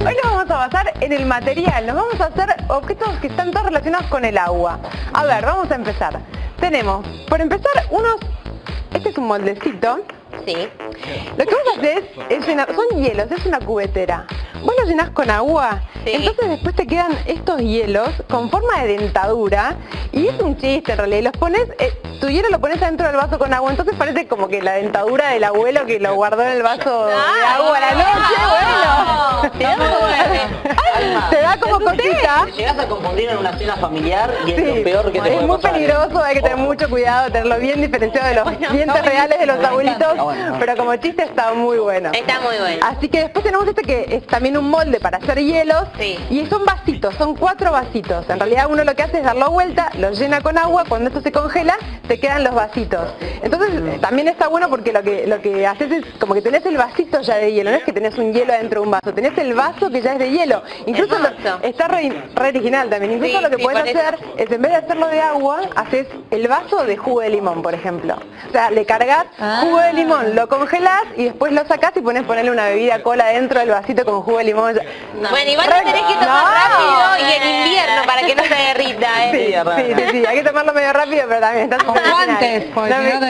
Hoy nos vamos a basar en el material, nos vamos a hacer objetos que están todos relacionados con el agua. A ver, vamos a empezar. Tenemos, por empezar, unos... Este es un moldecito. Sí. Lo que vos haces es llenar, son hielos, es una cubetera. Vos lo llenás con agua, Sí. entonces después te quedan estos hielos con forma de dentadura y es un chiste en realidad. Y los pones, eh, tu hielo lo pones adentro del vaso con agua, entonces parece como que la dentadura del abuelo que lo guardó en el vaso de agua a la noche, bueno. Te llegas a confundir en una cena familiar y es Sí, lo peor que te es puede muy pasar. peligroso, hay que tener mucho cuidado, tenerlo bien diferenciado de los dientes reales de los abuelitos, pero como chiste está muy bueno. Está muy bueno. Así que después tenemos este que es también un molde para hacer hielos Sí. y son vasitos, son cuatro vasitos. En realidad uno lo que hace es darlo vuelta, lo llena con agua, cuando esto se congela te quedan los vasitos. Entonces eh, también está bueno porque lo que lo que haces es como que tenés el vasito ya de hielo, no es que tenés un hielo dentro de un vaso, tenés el vaso que ya es de hielo. Incluso lo- está re, re original también. Incluso Sí, lo que sí, eso. hacer es en vez de hacerlo de agua, haces el vaso de jugo de limón, por ejemplo. O sea, le cargas jugo de limón, lo congelás y después lo sacás y pones ponerle una bebida cola dentro del vasito con jugo de limón. Bueno, igual Re- lo tenés que tomar No. rápido y en invierno para que no se derrita, ¿eh? Sí, rara. sí, sí, sí, hay que tomarlo medio rápido, pero también está Con guantes, No me- no No,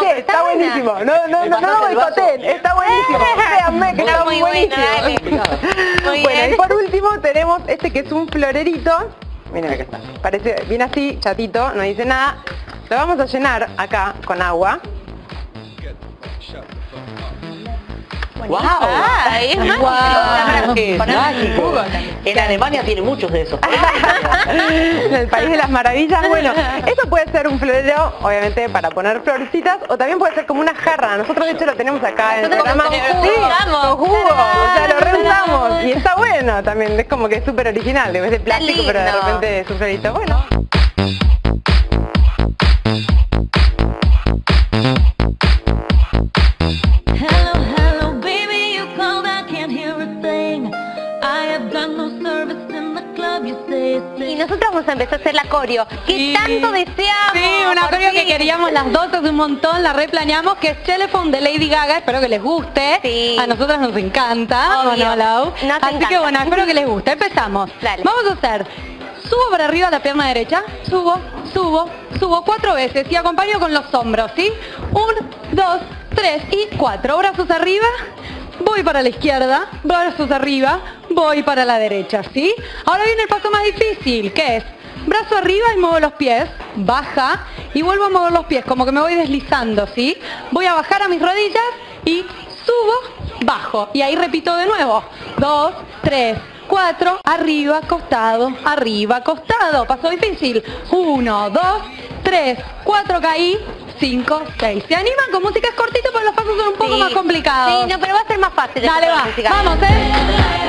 sí, sí, está buenísimo. No, no, no, no, boicoteen, está buenísimo. Créanme que Está muy buenísimo. bueno, y por último tenemos este que es un florerito. Miren, Acá está. parece, viene así, chatito, no dice nada. Lo vamos a llenar acá con agua. ¡Wow! Ay, es. En Alemania tiene muchos de esos. en el país de las maravillas. Bueno, eso puede ser un florero, obviamente para poner florecitas, o también puede ser como una jarra. Nosotros de hecho lo tenemos acá en el programa. con jugo Sí, usamos. con jugo, o sea, lo reusamos. Y está bueno también, es como que es súper original, en vez de plástico, pero de repente es un florito. Bueno. Y nosotros vamos a empezar a hacer la coreo, que Sí. tanto deseamos. Sí, una coreo que queríamos las dos hace un montón, la replaneamos, que es Telephone de Lady Gaga, espero que les guste. Sí. A nosotras nos encanta, ¿o Obvio. no, Lau? Así encanta. que bueno, espero que les guste. Empezamos. Dale. Vamos a hacer, subo para arriba la pierna derecha, subo, subo, subo cuatro veces y acompaño con los hombros, ¿sí? Un, dos, tres y cuatro. Brazos arriba, voy para la izquierda, brazos arriba, voy para la derecha, ¿sí? Ahora viene el paso más difícil, que es brazo arriba y muevo los pies, baja y vuelvo a mover los pies, como que me voy deslizando, ¿sí? Voy a bajar a mis rodillas y subo, bajo. Y ahí repito de nuevo. Dos, tres, cuatro, arriba, costado, arriba, costado. Paso difícil. Uno, dos, tres, cuatro, caí. Cinco, seis. ¿Se animan? Con música es cortito, pero los pasos son un poco Sí. más complicados. Sí, no, pero va a ser más fácil. Dale, va. música. Vamos, ¿eh?